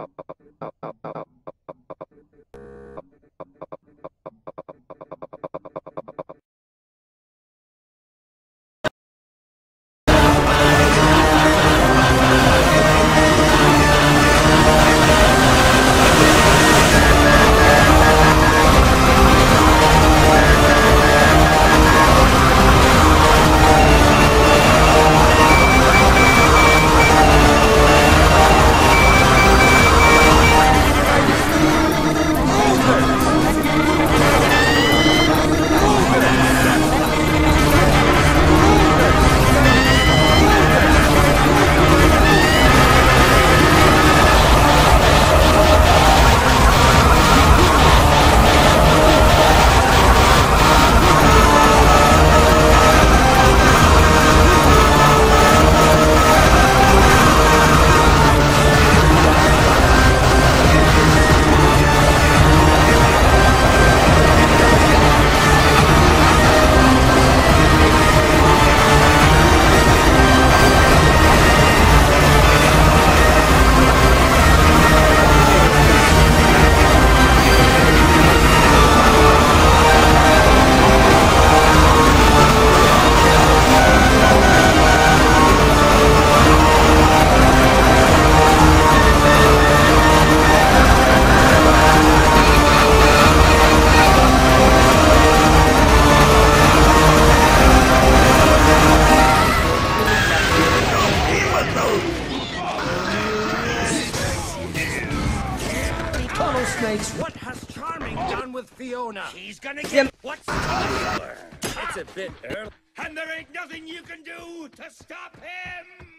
Oh, oh, oh, oh, oh. Mates. What has Charming done with Fiona? He's gonna Yeah. get what's coming. It's a bit early. And there ain't nothing you can do to stop him!